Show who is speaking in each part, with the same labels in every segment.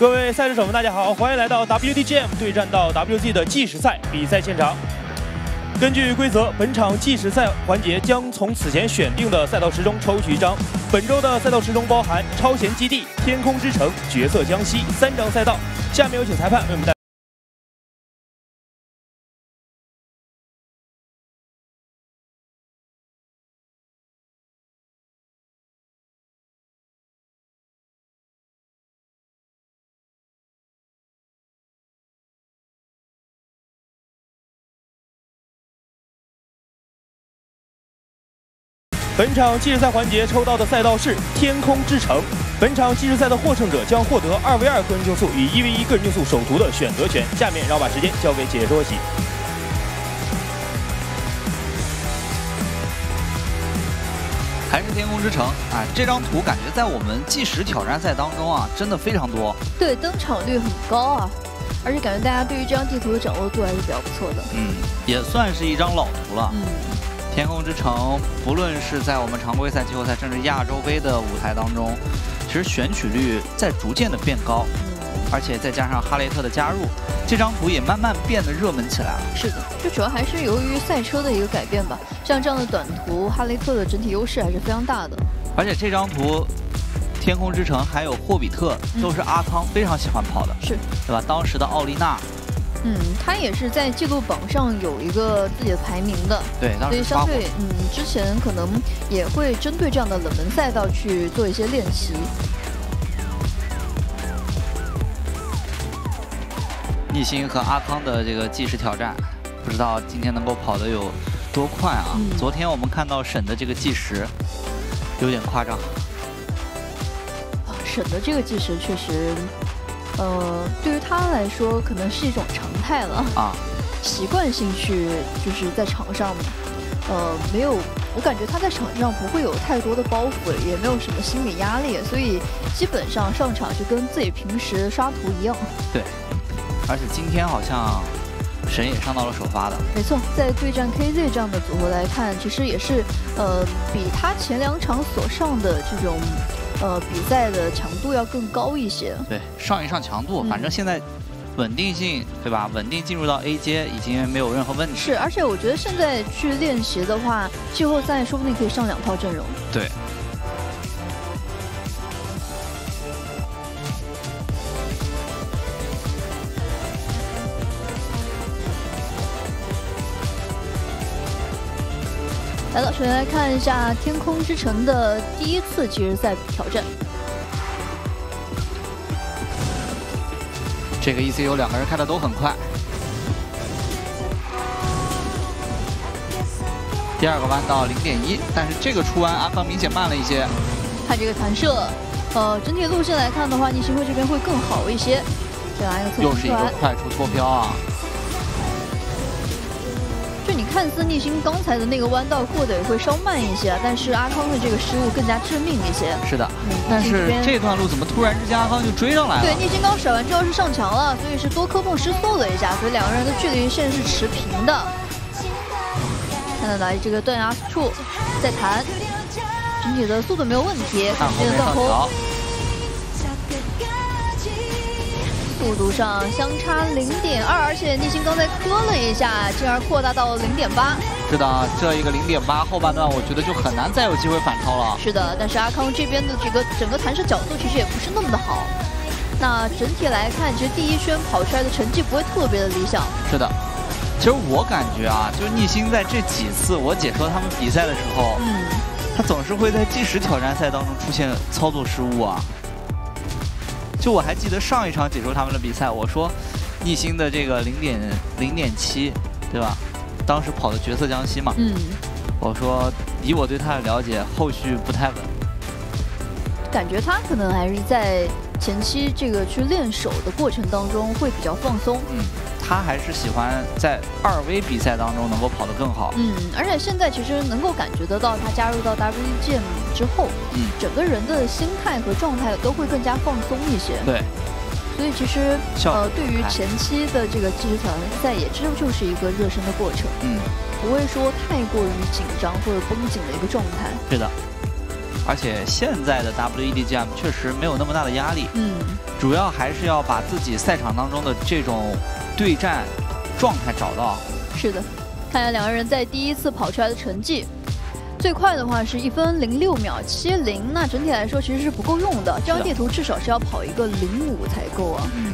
Speaker 1: 各位赛事手们，大家好，欢迎来到 WDGM 对战到 WG 的计时赛比赛现场。根据规则，本场计时赛环节将从此前选定的赛道池中抽取一张。本周的赛道池中包含《超弦基地》《天空之城》《角色江西》三张赛道。下面有请裁判为我们带。本场计时赛环节抽到的赛道是天空之城。本场计时赛的获胜者将获得二 v 二个人竞速与一 v 一个人竞速首图的选择权。下面让我把时间交给解说席。
Speaker 2: 还是天空之城啊！这张图感觉在我们计时挑战赛当中啊，真的非常多。
Speaker 3: 对，登场率很高啊，而且感觉大家对于这张地图的掌握度还是比较不错的。
Speaker 2: 嗯，也算是一张老图了。
Speaker 3: 嗯。
Speaker 2: 天空之城，不论是在我们常规赛、季后赛，甚至亚洲杯的舞台当中，其实选取率在逐渐的变高，而且再加上哈雷特的加入，这张图也慢慢变得热门起来了。
Speaker 3: 是的，这主要还是由于赛车的一个改变吧。像这样的短图，哈雷特的整体优势还是非常大的。
Speaker 2: 而且这张图，天空之城还有霍比特，都是阿康非常喜欢跑的，
Speaker 3: 是，
Speaker 2: 对吧？当时的奥利娜。
Speaker 3: 嗯，他也是在记录榜上有一个自己的排名的，
Speaker 2: 对，
Speaker 3: 所以相对嗯，之前可能也会针对这样的冷门赛道去做一些练习。
Speaker 2: 逆星和阿康的这个计时挑战，不知道今天能够跑得有多快啊？昨天我们看到沈的这个计时有点夸张，
Speaker 3: 啊，沈的这个计时确实。呃，对于他来说，可能是一种常态了啊，习惯性去就是在场上，呃，没有，我感觉他在场上不会有太多的包袱，也没有什么心理压力，所以基本上上场就跟自己平时刷图一样。
Speaker 2: 对，而且今天好像神也上到了首发的。
Speaker 3: 没错，在对战 KZ 这样的组合来看，其实也是呃比他前两场所上的这种。呃，比赛的强度要更高一些。
Speaker 2: 对，上一上强度，反正现在稳定性，对吧？稳定进入到 A 阶已经没有任何问题。
Speaker 3: 是，而且我觉得现在去练习的话，季后赛说不定可以上两套阵容。
Speaker 2: 对。
Speaker 3: 来了，首先来看一下天空之城的第一次计时赛挑战。
Speaker 2: 这个 ECU 两个人开的都很快。第二个弯道零点一，但是这个出弯阿康明显慢了一些。
Speaker 3: 看这个弹射，呃，整体路线来看的话，逆行会这边会更好一些。再来一个侧
Speaker 2: 又是一个快出脱飘啊！
Speaker 3: 你看似逆星刚才的那个弯道过得也会稍慢一些啊，但是阿康的这个失误更加致命一些。
Speaker 2: 是的，但是这段路怎么突然之间阿康就追上来了？
Speaker 3: 对，逆星刚甩完之后是上墙了，所以是多科蹦失速了一下，所以两个人的距离线是持平的。看到来这个断崖处在弹，整体的速度没有问题，看这个断头。速度上相差零点二，而且逆星刚才磕了一下，进而扩大到零点八。
Speaker 2: 是的，这一个零点八后半段，我觉得就很难再有机会反超了。
Speaker 3: 是的，但是阿康这边的这个整个弹射角度其实也不是那么的好。那整体来看，其实第一圈跑出来的成绩不会特别的理想。
Speaker 2: 是的，其实我感觉啊，就是逆星在这几次我解说他们比赛的时候，嗯，他总是会在计时挑战赛当中出现操作失误啊。就我还记得上一场解说他们的比赛，我说逆星的这个零点零点七，对吧？当时跑的角色江西嘛，嗯，我说以我对他的了解，后续不太稳。
Speaker 3: 感觉他可能还是在前期这个去练手的过程当中会比较放松。
Speaker 2: 嗯。他还是喜欢在二 V 比赛当中能够跑得更好。
Speaker 3: 嗯，而且现在其实能够感觉得到，他加入到 WGM 之后，嗯，整个人的心态和状态都会更加放松一些。
Speaker 2: 对。
Speaker 3: 所以其实呃，对于前期的这个技术挑战赛，也这就是一个热身的过程。嗯。不会说太过于紧张或者绷紧的一个状态。
Speaker 2: 对的。而且现在的 WEDGM 确实没有那么大的压力，嗯，主要还是要把自己赛场当中的这种对战状态找到。
Speaker 3: 是的，看下两个人在第一次跑出来的成绩，最快的话是一分零六秒七零，那整体来说其实是不够用的，这张地图至少是要跑一个零五才够啊。嗯，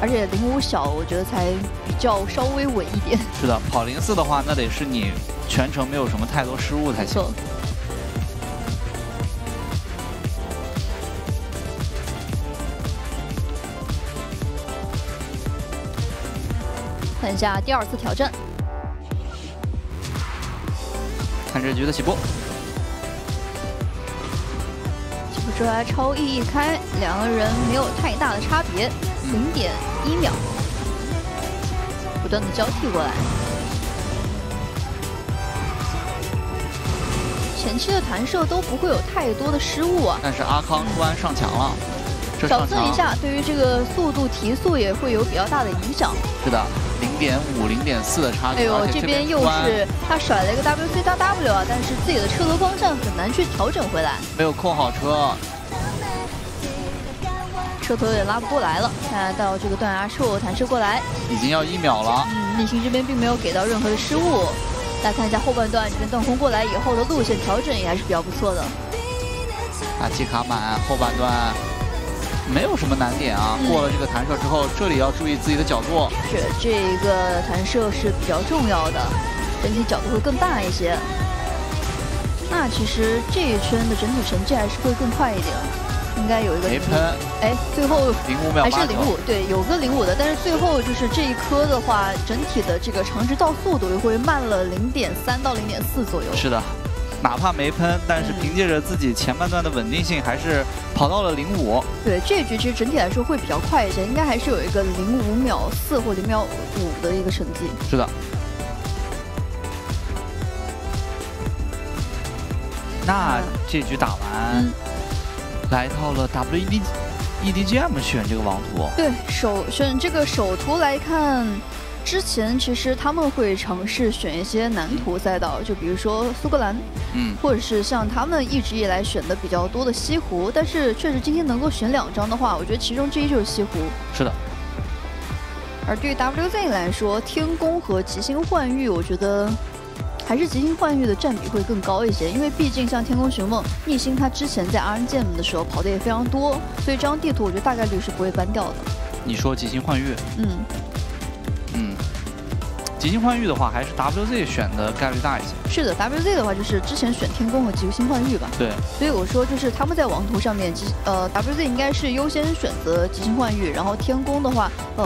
Speaker 3: 而且零五小，我觉得才比较稍微稳一点。
Speaker 2: 是的，跑零四的话，那得是你全程没有什么太多失误才行。
Speaker 3: 看一下第二次挑战，
Speaker 2: 看这局的起步，
Speaker 3: 起步出来超 E 一开，两个人没有太大的差别，零点一秒，不断的交替过来，前期的弹射都不会有太多的失误啊。
Speaker 2: 但是阿康突然上墙了，
Speaker 3: 小蹭一下，对于这个速度提速也会有比较大的影响。
Speaker 2: 是的。零点五、零点四的差距，哎呦，
Speaker 3: 这边又是他甩了一个 WC 大 W 啊，但是自己的车头方向很难去调整回来，
Speaker 2: 没有控好车，
Speaker 3: 车头也拉不过来了。看到这个断崖处弹射过来，
Speaker 2: 已经要一秒了。
Speaker 3: 嗯，逆行这边并没有给到任何的失误。来看一下后半段，这边断空过来以后的路线调整也还是比较不错的。
Speaker 2: 大气卡满，后半段。没有什么难点啊！过了这个弹射之后，这里要注意自己的角度。
Speaker 3: 是，这一个弹射是比较重要的，整体角度会更大一些。那其实这一圈的整体成绩还是会更快一点，应该有一个
Speaker 2: 没喷。
Speaker 3: 哎，最后
Speaker 2: 零五秒
Speaker 3: 还是零五，对，有个零五的，但是最后就是这一颗的话，整体的这个长直道速度又会慢了零点三到零点四左右。
Speaker 2: 是的。哪怕没喷，但是凭借着自己前半段的稳定性，还是跑到了零五。
Speaker 3: 对，这一局其实整体来说会比较快一些，应该还是有一个零五秒四或零秒五的一个成绩。
Speaker 2: 是的。那这局打完，来到了 W E D E D G M 选这个王图。
Speaker 3: 对，首选这个首图来看。之前其实他们会尝试选一些南图赛道，就比如说苏格兰，嗯，或者是像他们一直以来选的比较多的西湖。但是确实今天能够选两张的话，我觉得其中之一就是西湖。
Speaker 2: 是的。
Speaker 3: 而对于 WZ 来说，天宫和极星幻域，我觉得还是极星幻域的占比会更高一些，因为毕竟像天宫寻梦、逆星，它之前在 RNGM 的时候跑的也非常多，所以这张地图我觉得大概率是不会搬掉的。
Speaker 2: 你说极星幻域？嗯。极星幻域的话，还是 WZ 选的概率大一些。
Speaker 3: 是的，WZ 的话就是之前选天宫和极星幻域吧。
Speaker 2: 对。
Speaker 3: 所以我说就是他们在王图上面，极呃 WZ 应该是优先选择极星幻域，然后天宫的话，呃